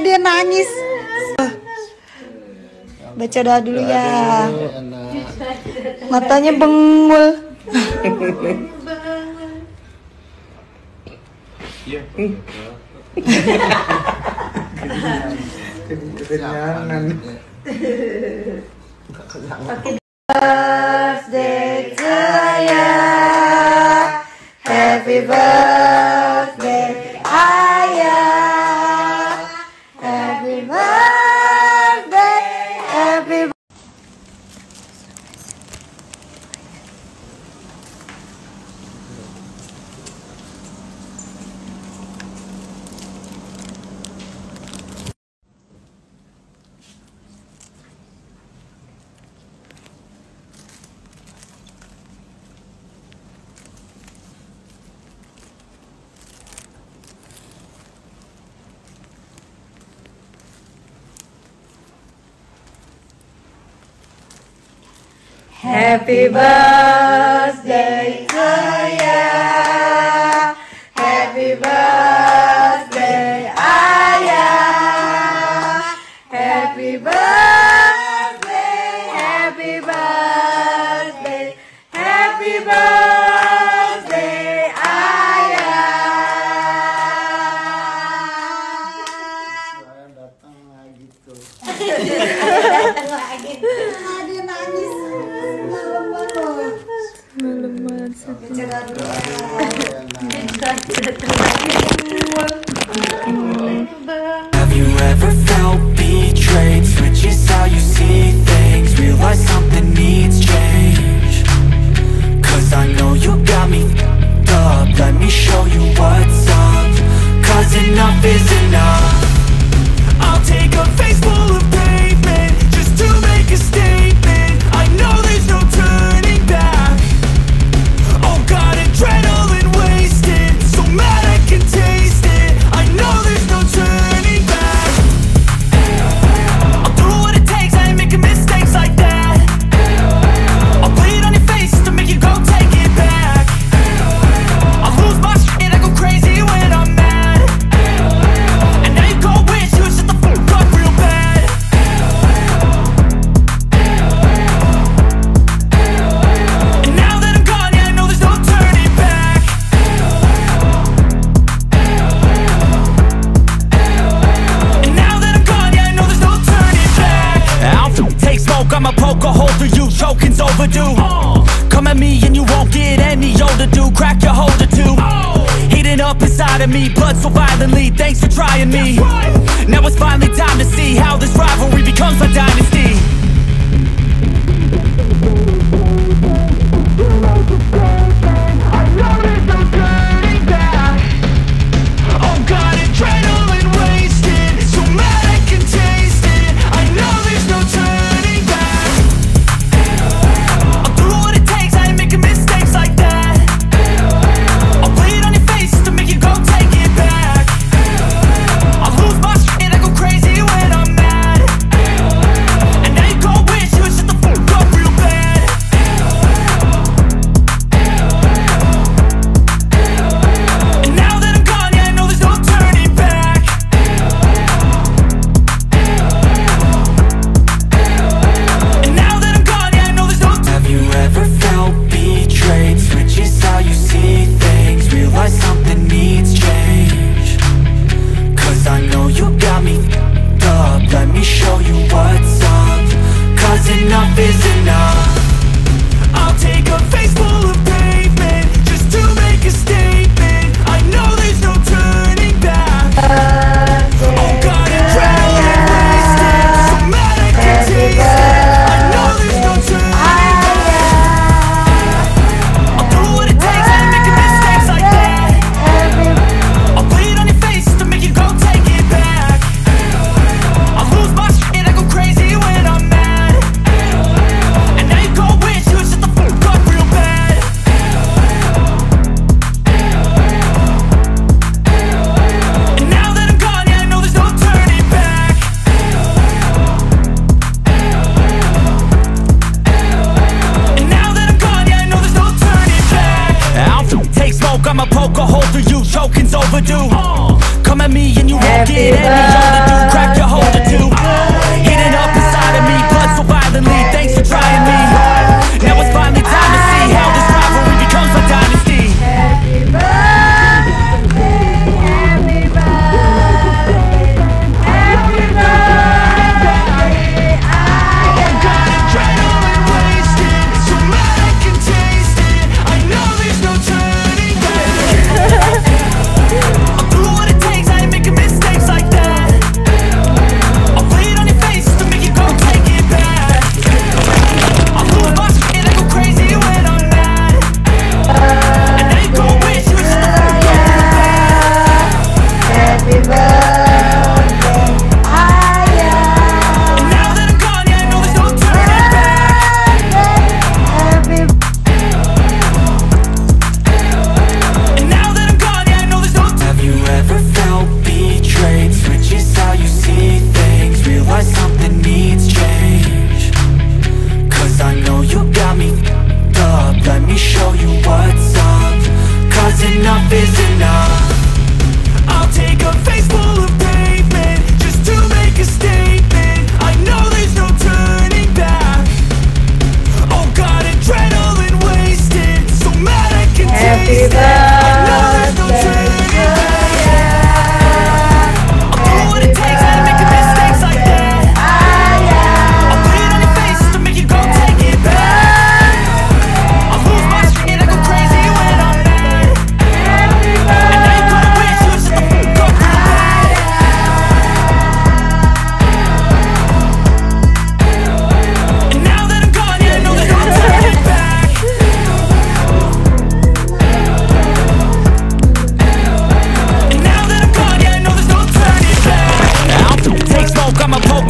dia nangis. Baca doa dulu ya. Matanya bengul. Iya. Kekenyangan. Pakai Happy birthday. Have you ever felt betrayed? Switches how you see things. Realize something needs change. Cause I know you got me up. Let me show you what's up. Cause enough is enough. inside of me Blood so violently, thanks for trying me right. Now it's finally time to see How this rivalry becomes my dynasty get any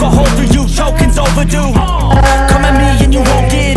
alcohol for you, tokens overdue. Come at me and you won't get